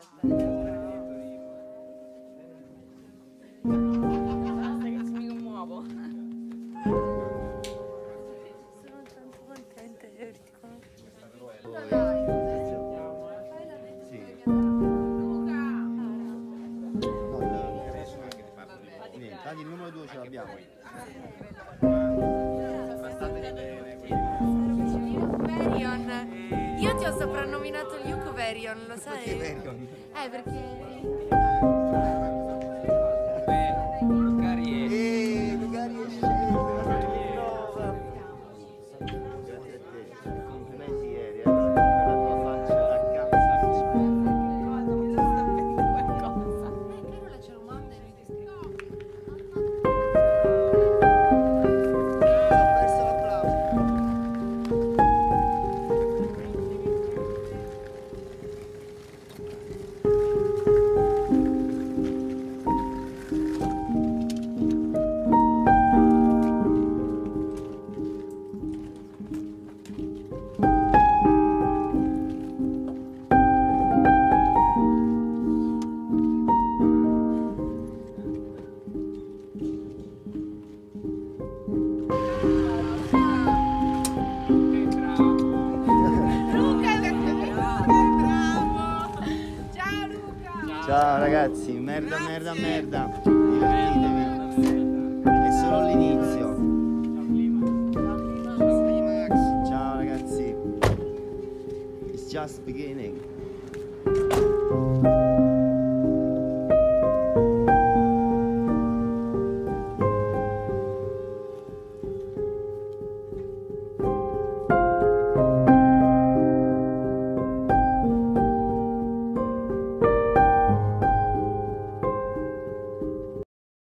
Basta che mi commuovo. Sono tanto contenta di averti conosciuto. Il numero 2 ce l'abbiamo. Verion. Io ti ho soprannominato Luke Verion, lo sai? Verion? Eh, perché... Ciao ragazzi, merda, merda, merda. Divertitevi. È solo l'inizio. Ciao ragazzi. It's just beginning.